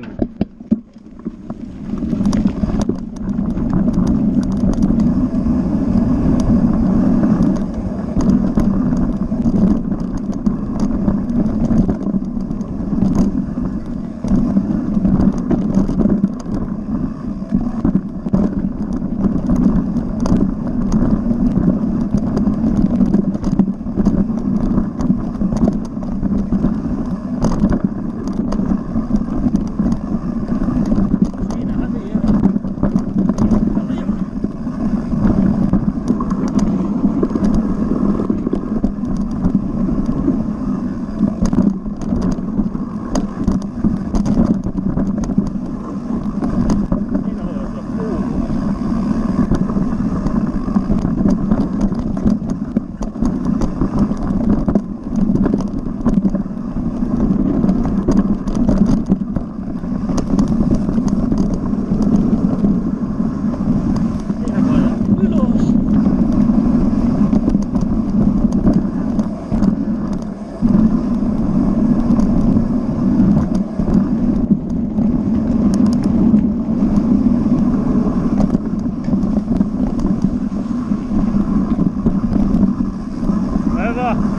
one. Oh.